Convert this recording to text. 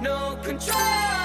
no control.